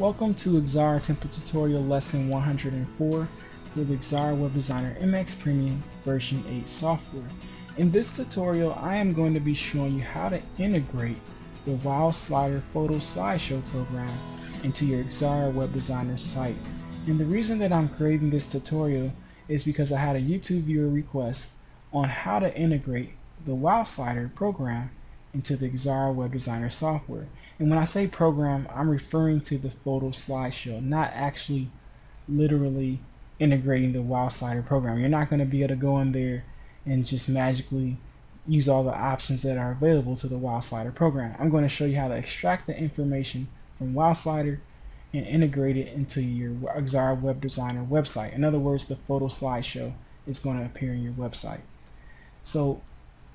Welcome to Xara Template Tutorial Lesson 104 for the Xara Web Designer MX Premium version 8 software. In this tutorial, I am going to be showing you how to integrate the Wow Slider Photo Slideshow program into your Xara Web Designer site. And the reason that I'm creating this tutorial is because I had a YouTube viewer request on how to integrate the Wow Slider program into the Xara Web Designer software. And when I say program, I'm referring to the photo slideshow, not actually literally integrating the Wow Slider program. You're not going to be able to go in there and just magically use all the options that are available to the Wow Slider program. I'm going to show you how to extract the information from Wow Slider and integrate it into your Xara Web Designer website. In other words, the photo slideshow is going to appear in your website. So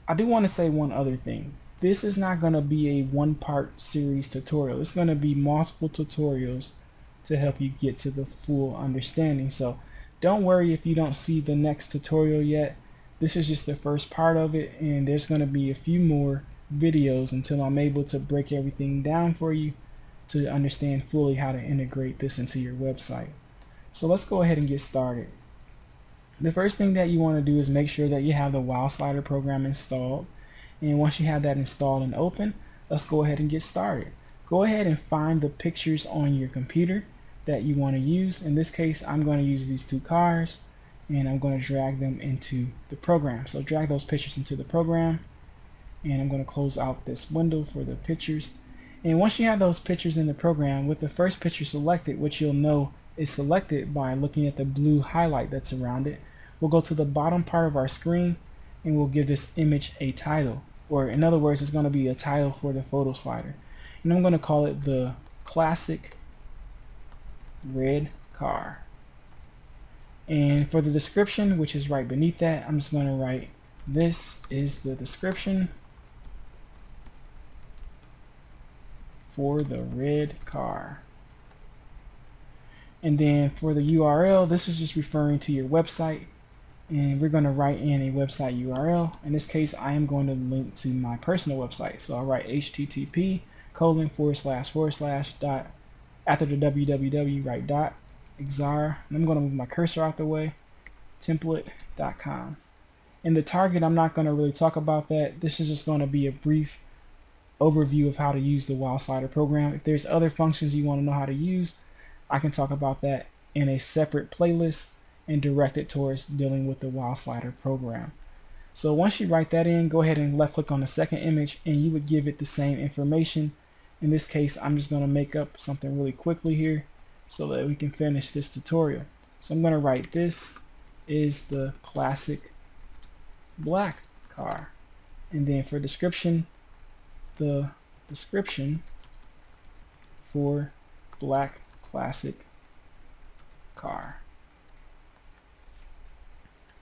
I do want to say one other thing this is not going to be a one part series tutorial. It's going to be multiple tutorials to help you get to the full understanding. So don't worry if you don't see the next tutorial yet. This is just the first part of it and there's going to be a few more videos until I'm able to break everything down for you to understand fully how to integrate this into your website. So let's go ahead and get started. The first thing that you want to do is make sure that you have the WoW Slider program installed. And once you have that installed and open, let's go ahead and get started. Go ahead and find the pictures on your computer that you want to use. In this case, I'm going to use these two cars and I'm going to drag them into the program. So drag those pictures into the program and I'm going to close out this window for the pictures. And once you have those pictures in the program, with the first picture selected, which you'll know is selected by looking at the blue highlight that's around it, we'll go to the bottom part of our screen and we'll give this image a title. Or in other words, it's going to be a title for the photo slider. And I'm going to call it the classic red car. And for the description, which is right beneath that, I'm just going to write, this is the description for the red car. And then for the URL, this is just referring to your website and we're going to write in a website URL. In this case, I am going to link to my personal website. So I'll write http colon forward slash forward slash dot after the www write dot xara. And I'm going to move my cursor out the way template.com. In the target, I'm not going to really talk about that. This is just going to be a brief overview of how to use the Wow Slider program. If there's other functions you want to know how to use, I can talk about that in a separate playlist and direct it towards dealing with the Wow Slider program. So once you write that in, go ahead and left click on the second image and you would give it the same information. In this case, I'm just going to make up something really quickly here so that we can finish this tutorial. So I'm going to write this is the classic black car. And then for description, the description for black classic car.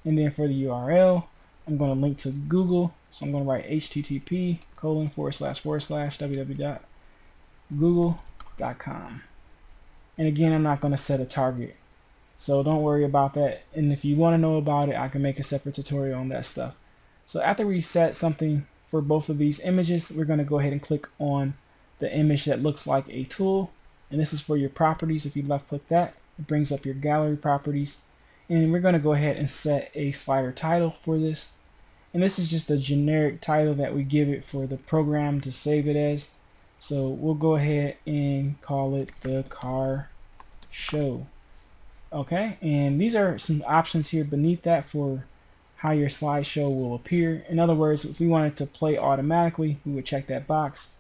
And then for the URL, I'm going to link to Google. So I'm going to write http colon forward slash forward slash www.google.com. And again, I'm not going to set a target. So don't worry about that. And if you want to know about it, I can make a separate tutorial on that stuff. So after we set something for both of these images, we're going to go ahead and click on the image that looks like a tool. And this is for your properties. If you left click that, it brings up your gallery properties and we're going to go ahead and set a slider title for this. And this is just a generic title that we give it for the program to save it as. So we'll go ahead and call it the car show. Okay and these are some options here beneath that for how your slideshow will appear. In other words if we wanted to play automatically we would check that box.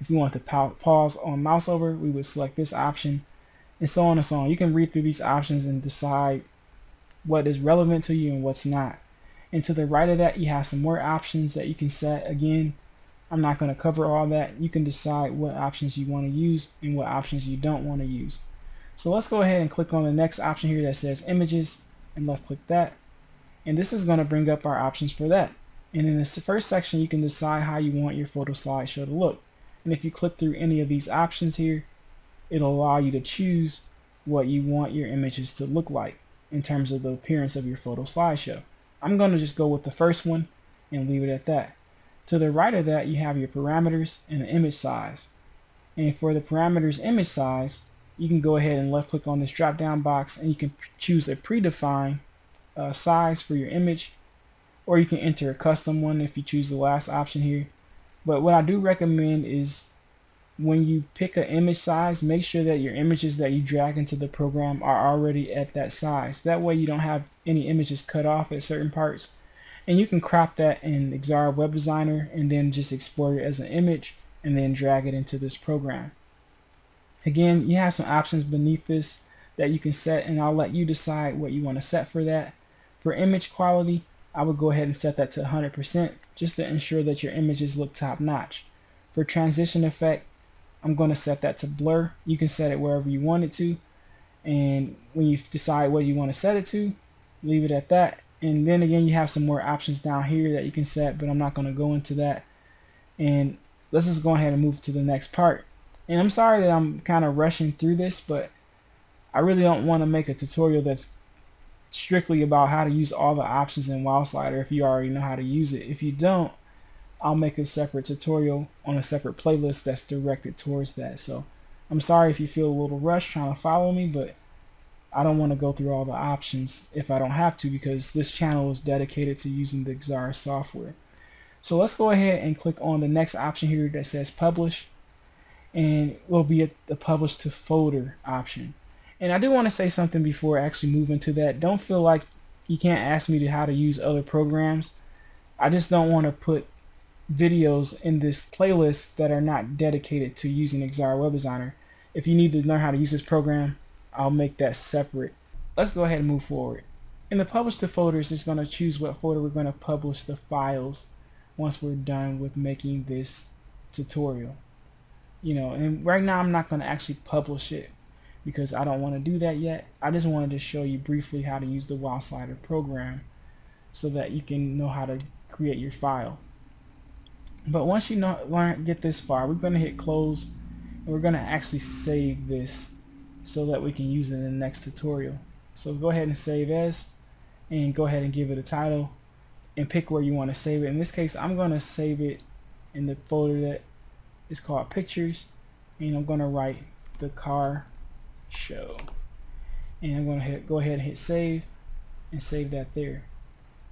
If we want to pause on mouse over we would select this option and so on and so on. You can read through these options and decide what is relevant to you and what's not. And to the right of that, you have some more options that you can set. Again, I'm not going to cover all that. You can decide what options you want to use and what options you don't want to use. So let's go ahead and click on the next option here that says images and left click that. And this is going to bring up our options for that. And in this first section, you can decide how you want your photo slideshow to look. And if you click through any of these options here, it'll allow you to choose what you want your images to look like in terms of the appearance of your photo slideshow. I'm going to just go with the first one and leave it at that. To the right of that, you have your parameters and the image size. And for the parameters image size, you can go ahead and left click on this drop down box and you can choose a predefined uh, size for your image or you can enter a custom one if you choose the last option here but what I do recommend is when you pick an image size make sure that your images that you drag into the program are already at that size. That way you don't have any images cut off at certain parts. And you can crop that in Xara Web Designer and then just export it as an image and then drag it into this program. Again you have some options beneath this that you can set and I'll let you decide what you want to set for that. For image quality I would go ahead and set that to 100% just to ensure that your images look top notch. For transition effect, I'm going to set that to blur. You can set it wherever you want it to. And when you decide what you want to set it to, leave it at that. And then again, you have some more options down here that you can set, but I'm not going to go into that. And let's just go ahead and move to the next part. And I'm sorry that I'm kind of rushing through this, but I really don't want to make a tutorial that's strictly about how to use all the options in Wow Slider if you already know how to use it. If you don't, I'll make a separate tutorial on a separate playlist that's directed towards that. So I'm sorry if you feel a little rushed trying to follow me, but I don't want to go through all the options if I don't have to because this channel is dedicated to using the Xara software. So let's go ahead and click on the next option here that says publish and will be the publish to folder option. And I do want to say something before I actually move into that. Don't feel like you can't ask me to how to use other programs. I just don't want to put videos in this playlist that are not dedicated to using Xara Web Designer. If you need to learn how to use this program, I'll make that separate. Let's go ahead and move forward. In the publish to folders, it's going to choose what folder we're going to publish the files once we're done with making this tutorial. You know, and right now I'm not going to actually publish it because I don't want to do that yet. I just wanted to show you briefly how to use the Wow Slider program so that you can know how to create your file. But once you know learn get this far, we're going to hit close and we're going to actually save this so that we can use it in the next tutorial. So go ahead and save as and go ahead and give it a title and pick where you want to save it. In this case, I'm going to save it in the folder that is called pictures and I'm going to write the car show. And I'm going to hit, go ahead and hit save and save that there.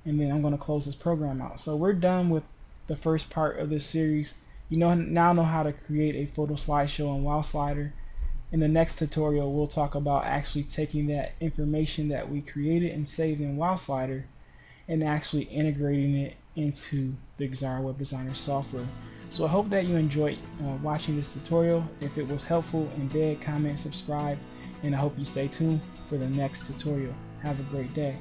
And then I'm going to close this program out. So we're done with the first part of this series. You know now know how to create a photo slideshow in Wow Slider. In the next tutorial, we'll talk about actually taking that information that we created and saved in Wow Slider and actually integrating it into the Xara Web Designer software. So I hope that you enjoyed uh, watching this tutorial. If it was helpful, embed, comment, subscribe, and I hope you stay tuned for the next tutorial. Have a great day.